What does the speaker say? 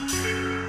Música